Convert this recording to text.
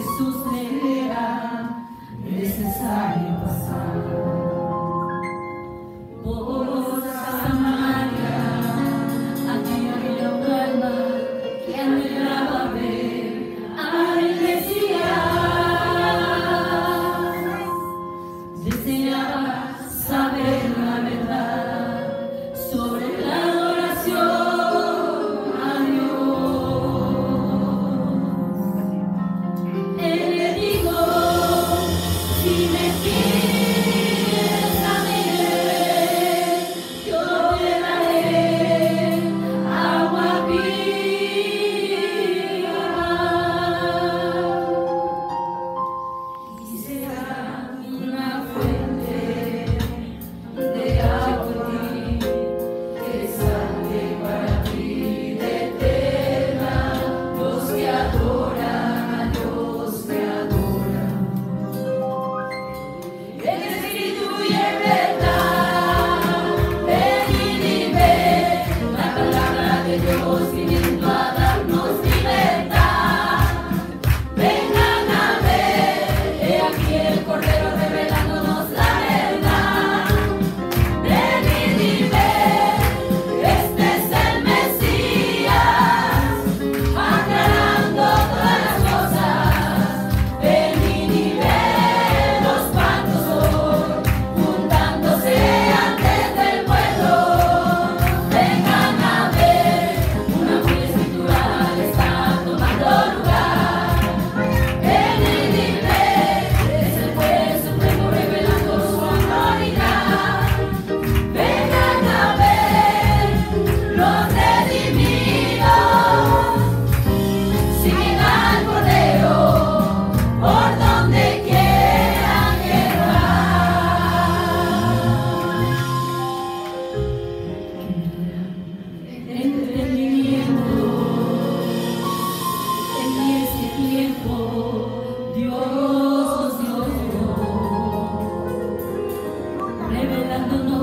Jesus Fernando